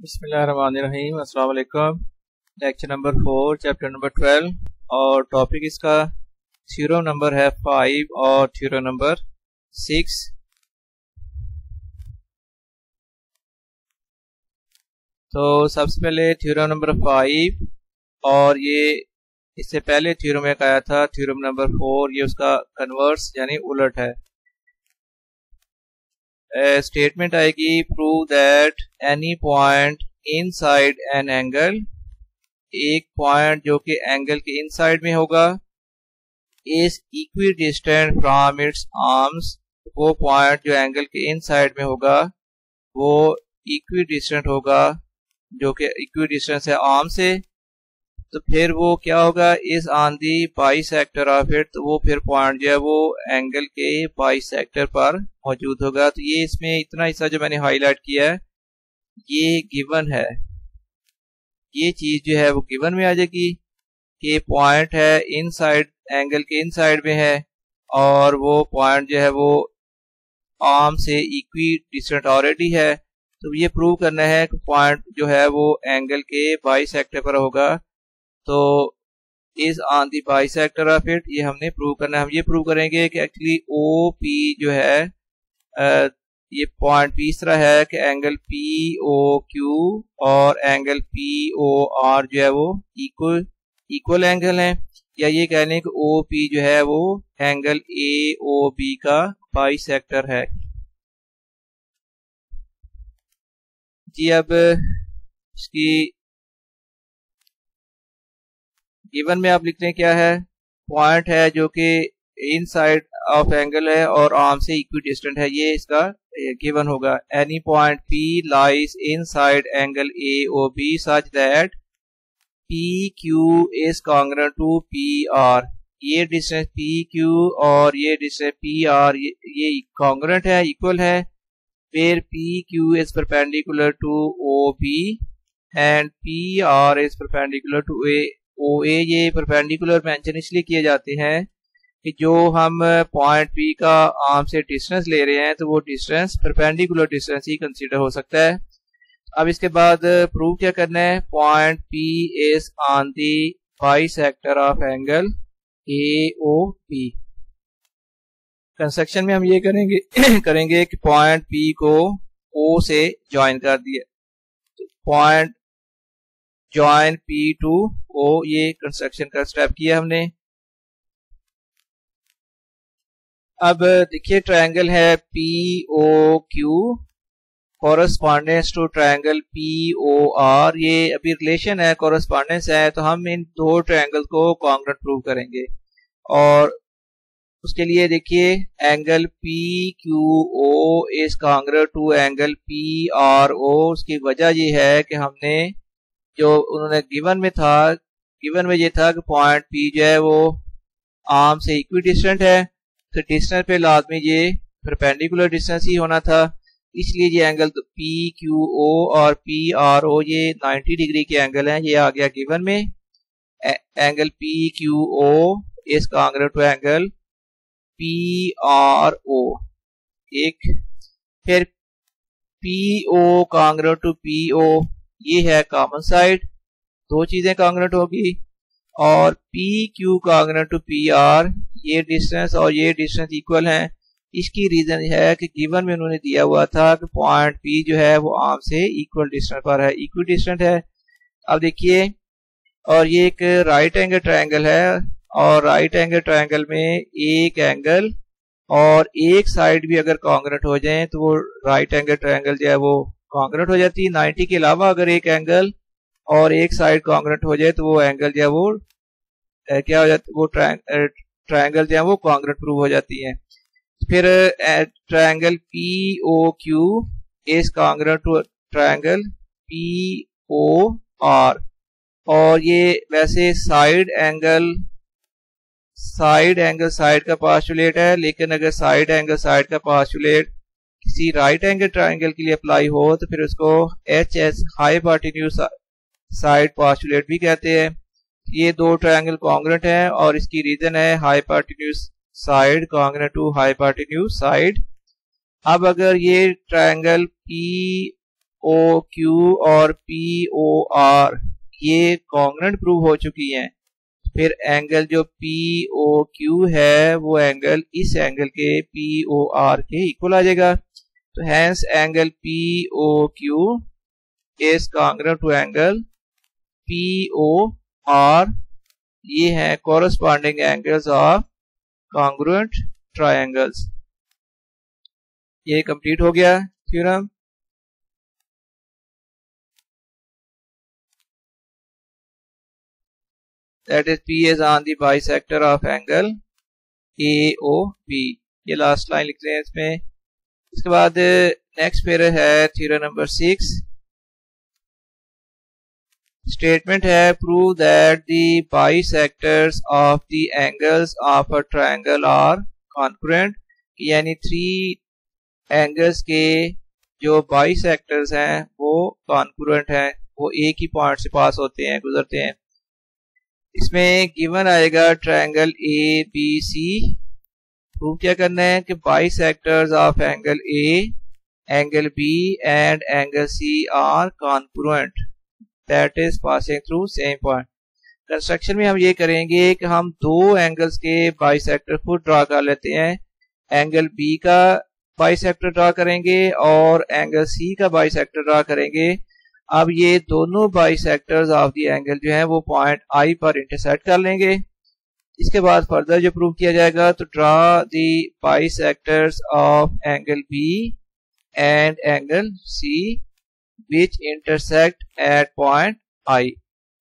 अस्सलाम वालेकुम lecture number four chapter number twelve और टॉपिक इसका थ्योरम नंबर है फाइव और थ्योरम नंबर सिक्स तो सबसे पहले थ्योरम नंबर फाइव और ये इससे पहले थ्योरम एक आया था थ्योरम नंबर फोर ये उसका कन्वर्स यानी उलट है। स्टेटमेंट आएगी prove that any point inside an angle एक पॉइंट जो कि एंगल के इनसाइड में होगा is equidistant from its arms वो पॉइंट जो एंगल के इनसाइड में होगा, वो इक्वी डिस्टेंट होगा, जो कि इक्वी डिस्टेंस है आर्म से तो फिर वो क्या होगा is on the bisector of it तो वो फिर पॉइंट जो है वो एंगल के बाई सेक्टर पर मौजूद होगा। तो ये इसमें इतना हिस्सा जो मैंने हाईलाइट किया है, ये गिवन है। ये चीज़ जो है वो गिवन में आ जाएगी। कि पॉइंट है इन साइड एंगल के इन साइड में है और वो पॉइंट जो है वो आर्म से इक्वी डिस्टेंट ऑलरेडी है। तो ये प्रूव करना है कि पॉइंट जो है वो एंगल के बाई सेक्टर पर होगा। तो is on the bisector of it ये हमने प्रूव करना है। हम ये प्रूव करेंगे कि एक्चुअली ओ पी जो है ये पॉइंट तीसरा है कि एंगल पी ओ क्यू और एंगल पी ओ आर जो है वो इक्वल इक्वल एंगल है। या ये कह लें कि ओ पी जो है वो एंगल ए ओ बी का बाई सेक्टर है। जी अब इसकी गिवन में आप लिखते हैं क्या है? पॉइंट है जो कि इन साइड ऑफ़ एंगल है और आर्म से इक्वी डिस्टेंट है ये इसका गिवन होगा। Any point P lies inside angle A O B such that P Q is congruent to P R ये डिस्टेंस पी क्यू और ये डिस्टेंस पी आर ये, ये कॉन्ग्रेंट है इक्वल है। फिर P Q is perpendicular to O B and P R is perpendicular to A O A ये perpendicular mention इसलिए किए जाते हैं कि जो हम पॉइंट पी का आर्म से डिस्टेंस ले रहे हैं तो वो डिस्टेंस परपेंडिकुलर डिस्टेंस ही कंसीडर हो सकता है। अब इसके बाद प्रूव क्या करना है? Point P is on the bisector of angle A O P construction में हम ये करेंगे करेंगे कि पॉइंट पी को ओ से ज्वाइन कर दिया। Point join P to O ये कंस्ट्रक्शन का स्टेप किया हमने। अब देखिए ट्रायंगल है P O Q correspondence to triangle P O R ये अभी रिलेशन है कॉरस्पॉन्डेंस है तो हम इन दो ट्रायंगल को कॉन्ग्रेंट प्रूव करेंगे। और उसके लिए देखिए angle P Q O is congruent to angle P R O उसकी वजह ये है कि हमने जो उन्होंने गिवन में था गिवन में ये था कि पॉइंट पी जो है वो आर्म से इक्वी डिस्टेंट है। तो डिस्टेंस पे लाजमी ये परपेंडिकुलर डिस्टेंस ही होना था। इसलिए ये एंगल तो पी क्यू ओ और पी आर ओ ये 90 डिग्री के एंगल हैं। ये आ गया गिवन में। Angle P Q O is congruent to angle P R O एक, फिर P O congruent to P O ये है कॉमन साइड दो चीज़ें कांग्रेट होगी। और P Q congruent to P R ये डिस्टेंस और ये डिस्टेंस इक्वल हैं। इसकी रीजन है कि गिवन में उन्होंने दिया हुआ था कि पॉइंट पी जो है वो आम से इक्वल डिस्टेंस पर है। इक्वल डिस्टेंस है। अब देखिए, और ये एक राइट एंगल ट्रायंगल है और राइट एंगल ट्रायंगल में एक एंगल और एक साइड भी अगर कॉन्ग्रेट हो जाए तो वो राइट एंगल ट्रायंगल जो है वो कांग्रेट हो जाती है। 90 के अलावा अगर एक एंगल और एक साइड कांग्रेट हो जाए तो वो एंगल जो है वो क्या हो जाता, वो ट्रायंगल जो है वो कांग्रेट प्रूव हो जाती है। फिर triangle P O Q is congruent to triangle P O R और ये वैसे side angle side angle side का पास्टुलेट है, लेकिन अगर साइड एंगल साइड का पास्टुलेट किसी राइट एंगल ट्राइंगल के लिए अप्लाई हो तो फिर उसको H S hypotenuse side postulate भी कहते हैं। ये दो ट्रायंगल कॉन्ग्रेंट है और इसकी रीजन है hypotenuse side congruent to hypotenuse side अब अगर ये ट्रायंगल पी ओ क्यू और पी ओ आर ये कॉन्ग्रेंट प्रूव हो चुकी हैं, फिर एंगल जो पी ओ क्यू है वो एंगल इस एंगल के पी ओ आर के इक्वल आ जाएगा। तो hence angle P O Q is congruent to angle P O R ये है corresponding angles of congruent triangles ये कंप्लीट हो गया theorem that is P is on the bisector of angle AOB ये लास्ट लाइन लिख रहे हैं इसमें। इसके बाद नेक्स्ट फिर है थ्योरम नंबर सिक्स स्टेटमेंट है prove that the bisectors of the angles of a triangle are concurrent यानी थ्री एंगल्स के जो बाइसेक्टर्स हैं, वो कॉन्कुरेंट हैं, वो एक ही पॉइंट से पास होते हैं, गुजरते हैं। इसमें गिवन आएगा triangle A B C prove क्या करना है कि bisectors of angle A angle B and angle C are confluent that is passing through same point construction में हम ये करेंगे कि हम दो एंगल्स के बाई सेक्टर खुद ड्रा कर लेते हैं। एंगल बी का बाई सेक्टर ड्रा करेंगे और एंगल सी का बाई सेक्टर ड्रा करेंगे। अब ये दोनों bisectors of the angle जो है वो पॉइंट आई पर इंटरसेक्ट कर लेंगे। इसके बाद फर्दर जो प्रूव किया जाएगा तो draw the bisectors of angle B and angle C which intersect at point I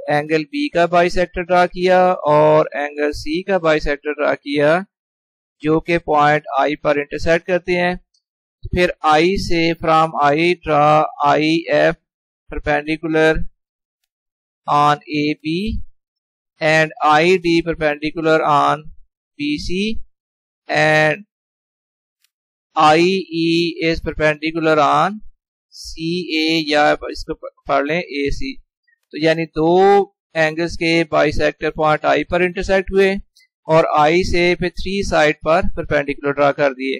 angle B का बाई सेक्टर ड्रा किया और एंगल सी का बाई सेक्टर ड्रा किया, जो कि पॉइंट आई पर इंटरसेक्ट करते हैं। फिर आई से from I draw I F perpendicular on A B and I D perpendicular on B C and I E IE perpendicular perpendicular on A या इसको पढ़ लें ए सी तो यानी दो एंगल्स के बाइसेक्टर पॉइंट आई पर इंटरसेक्ट हुए और आई से फिर थ्री साइड पर परपेंडिकुलर ड्रा कर दिए।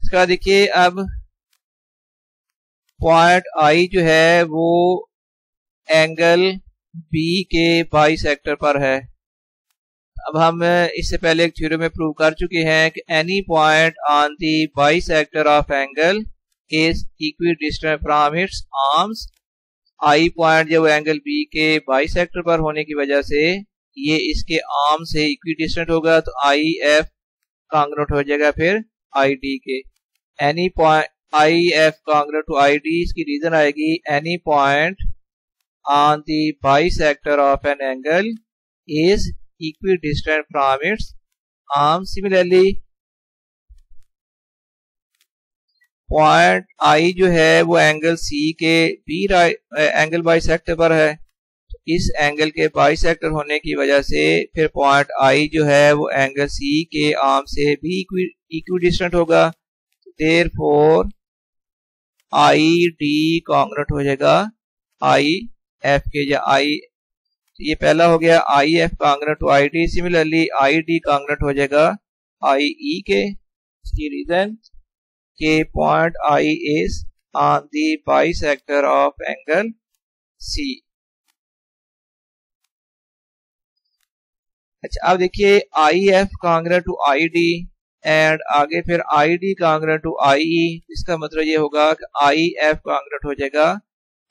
इसका देखिए, अब पॉइंट आई जो है वो एंगल बी के बाई सेक्टर पर है। अब हम इससे पहले एक थ्योरी में प्रूव कर चुके हैं कि any point on the bisector of angle is equidistant from its arms I point जब एंगल बी के बाई सेक्टर पर होने की वजह से ये इसके आर्म से इक्वी डिस्टेंट होगा तो आई एफ़ कांग्रेट हो जाएगा फिर आई डी के। Any point I F congruent to I D इसकी रीजन आएगी any point on the bisector of an angle is distant from its arm similarly point I जो है वो एंगल सी के बी एंगल बाई सेक्टर पर है. इस angle के बाई सेक्टर होने की वजह से फिर पॉइंट आई जो है वो एंगल सी के आर्म से भी इक्वी डिस्टेंट होगा. Therefore I D congruent हो जाएगा. आई एफ़ के या आई ये पहला हो गया I F congruent to I D similarly I D congruent हो जाएगा आई ई के इसकी रीजन के point I is on the bisector of angle C अच्छा अब देखिए I F congruent to I D and आगे फिर I D congruent to I ई इसका मतलब ये होगा कि आई एफ़ कांग्रेट हो जाएगा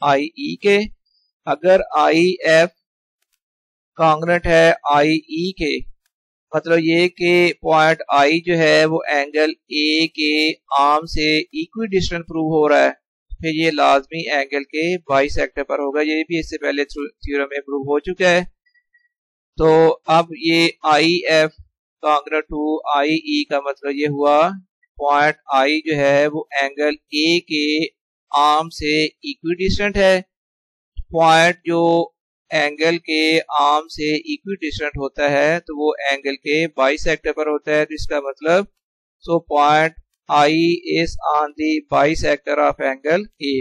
आई ई e के अगर आई एफ़ कांग्रेट है आई ई e के। मतलब ये कि पॉइंट आई जो है वो एंगल ए के आर्म से इक्वी डिस्टेंट प्रूव हो रहा है। फिर ये लाजमी एंगल के बाई सेक्टर पर होगा। ये भी इससे पहले थ्योरम में प्रूव हो चुका है। तो अब ये I F Kangra to I ई का मतलब ये हुआ पॉइंट आई जो है वो एंगल ए के आर्म से इक्वी डिस्टेंट है। पॉइंट जो एंगल के आर्म से इक्वी डिस्टेंट होता है तो वो एंगल के बाई सेक्टर पर होता है तो इसका मतलब so point I is on the bisector of angle A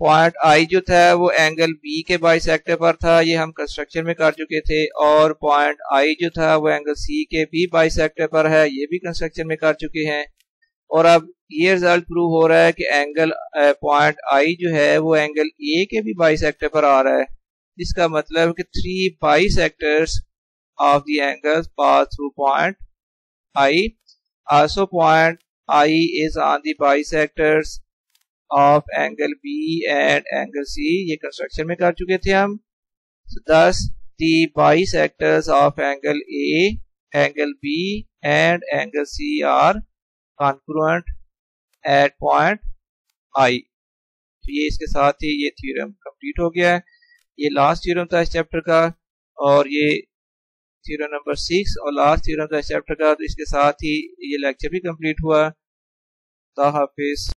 point I जो था, वो एंगल बी के बाई सेक्टर पर था, ये हम कंस्ट्रक्शन में कर चुके थे, और पॉइंट आई जो था, वो एंगल सी के भी बाई सेक्टर पर है, ये भी कंस्ट्रक्शन में कर चुके हैं। और अब ये रिज़ल्ट प्रूव हो रहा है कि एंगल पॉइंट आई जो है, वो एंगल ए के भी बाई सेक्टर पर आ रहा है। जिसका मतलब कि three bisectors of the angle pass through point I also point I is on the bisectors of angle B and angle C ये कंस्ट्रक्शन में कर चुके थे हम। Thus the bisectors of angle A angle B and angle C are confluent at point I तो ये इसके साथ ही ये थ्योरम कंप्लीट हो गया है। ये लास्ट थ्योरम था इस चैप्टर का, और ये थ्योरम नंबर सिक्स और लास्ट थ्योरम था इस चैप्टर का तो इसके साथ ही ये लेक्चर भी कंप्लीट हुआ। हाफिज